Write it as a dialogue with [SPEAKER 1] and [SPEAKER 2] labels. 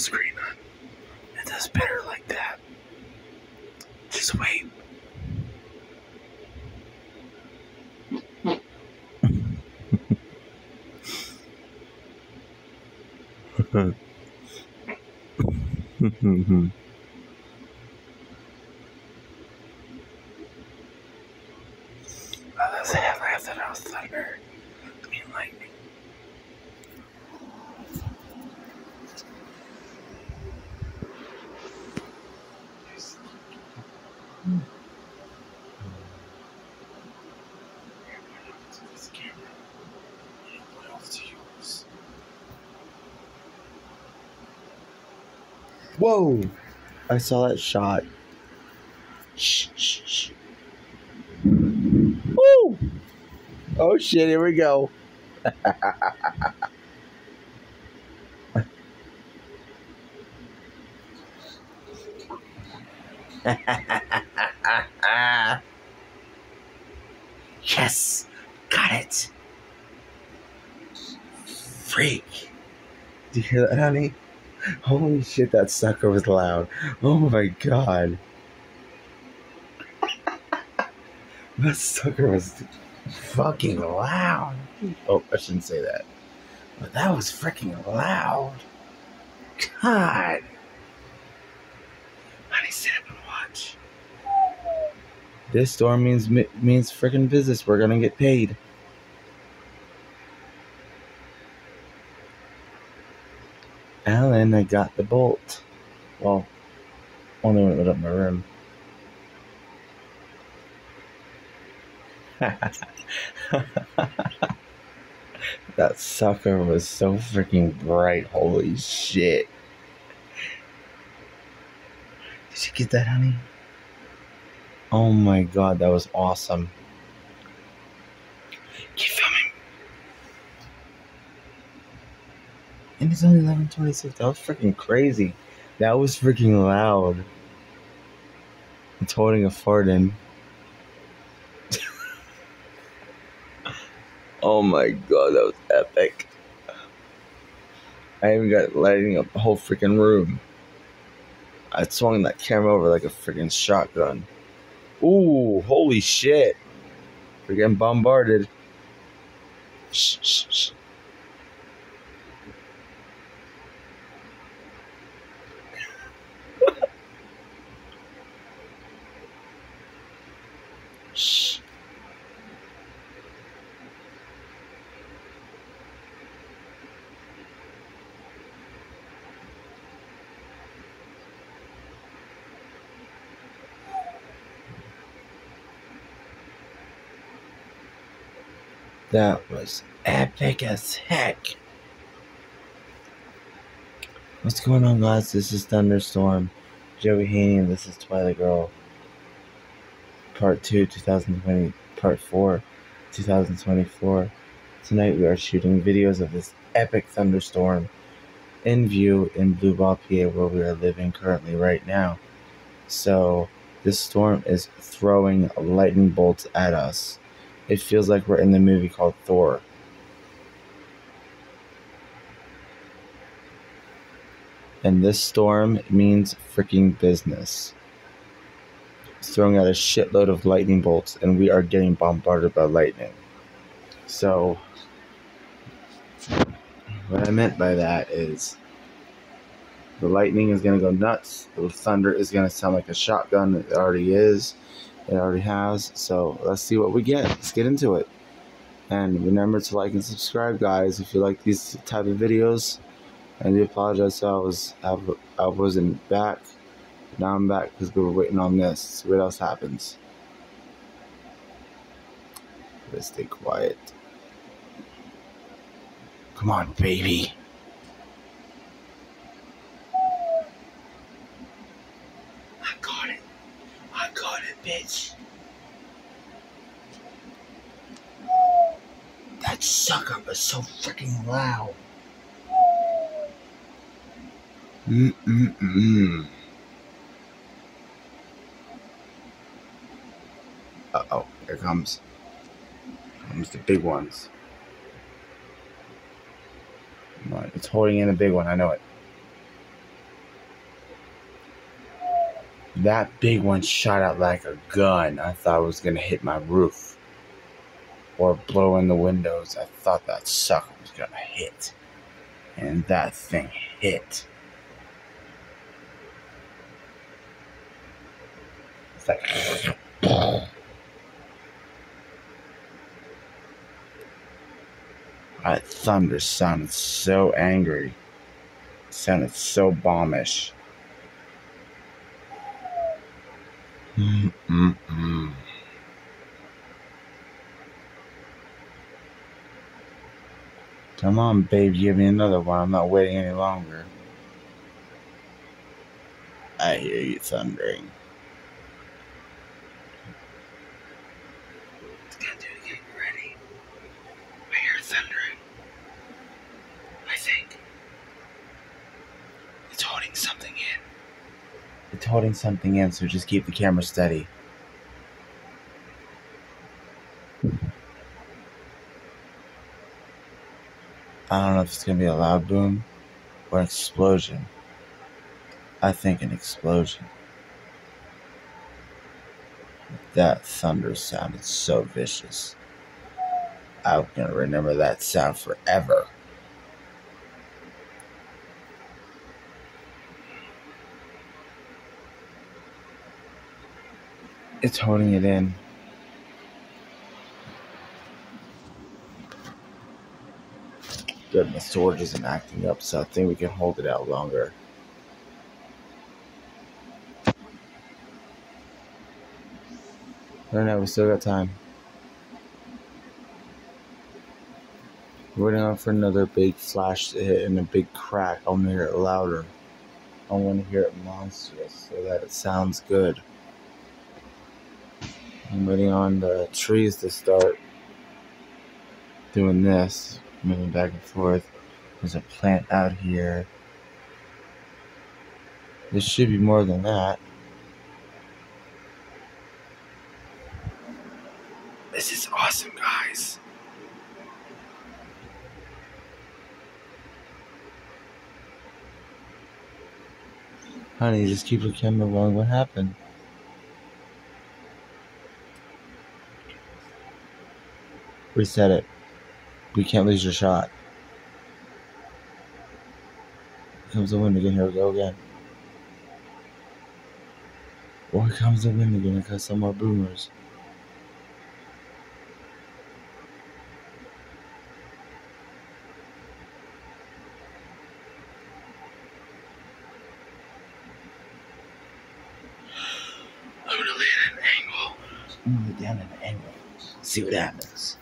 [SPEAKER 1] screen on. It does better like that. Just wait. Mm-hmm. Oh, that's a headlight that I was thunder. I mean lightning.
[SPEAKER 2] Whoa! I saw that shot. Shh, shh, shh. Woo! Oh shit, here we go. yes! Got it! Freak! Did you hear that, honey? Holy shit, that sucker was loud. Oh my god. that sucker was fucking loud. Oh, I shouldn't say that. But that was freaking loud. God. Honey, sit up and watch. This storm means means freaking business. We're gonna get paid. Alan, I got the bolt. Well, only when it lit up my room. that sucker was so freaking bright. Holy shit. Did you get that, honey? Oh my god, that was awesome. Keep filming. And it's only 1126. That was freaking crazy. That was freaking loud. It's holding a fart in. oh my god, that was epic. I even got lighting up the whole freaking room. I swung that camera over like a freaking shotgun. Ooh, holy shit. We're getting bombarded. Shh, shh, shh. Shh. That was epic as heck. What's going on, guys? This is Thunderstorm, Joey Haney, and this is Twyla Girl. Part 2, 2020, Part 4, 2024. Tonight we are shooting videos of this epic thunderstorm in view in Blue Ball, PA, where we are living currently right now. So, this storm is throwing lightning bolts at us. It feels like we're in the movie called Thor. And this storm means freaking business. Throwing out a shitload of lightning bolts, and we are getting bombarded by lightning. So, what I meant by that is the lightning is going to go nuts. The thunder is going to sound like a shotgun. It already is. It already has. So, let's see what we get. Let's get into it. And remember to like and subscribe, guys, if you like these type of videos. I do apologize. I was I, I wasn't back. Now I'm back because we were waiting on this. See what else happens. Let's stay quiet. Come on, baby. I got it. I got it, bitch. That sucker was so freaking loud. Mm-mm-mm. Uh oh, here comes. Comes the big ones. It's holding in a big one, I know it. That big one shot out like a gun. I thought it was gonna hit my roof or blow in the windows. I thought that sucker was gonna hit. And that thing hit. It's like that thunder sounded so angry. It sounded so bombish. Mm-mm-mm. Come on, babe, give me another one. I'm not waiting any longer. I hear you thundering.
[SPEAKER 1] It's gonna do it again. Ready? I hear thundering. I think it's holding something in.
[SPEAKER 2] It's holding something in, so just keep the camera steady. I don't know if it's gonna be a loud boom or an explosion. I think an explosion. That thunder sounded so vicious. I'm gonna remember that sound forever. It's holding it in. Good, my sword isn't acting up, so I think we can hold it out longer. No, no, we still got time. Waiting on for another big flash to hit and a big crack. I want to hear it louder. I want to hear it monstrous so that it sounds good. I'm waiting on the trees to start doing this, moving back and forth. There's a plant out here. There should be more than that.
[SPEAKER 1] This is awesome, guys.
[SPEAKER 2] Honey, just keep camera rolling. What happened? Reset it. We can't lose your shot. Here comes the wind again. Here we go again. Here comes the wind again. Got some more boomers.
[SPEAKER 1] I'm gonna at an angle.
[SPEAKER 2] It down at an angle. See what happens.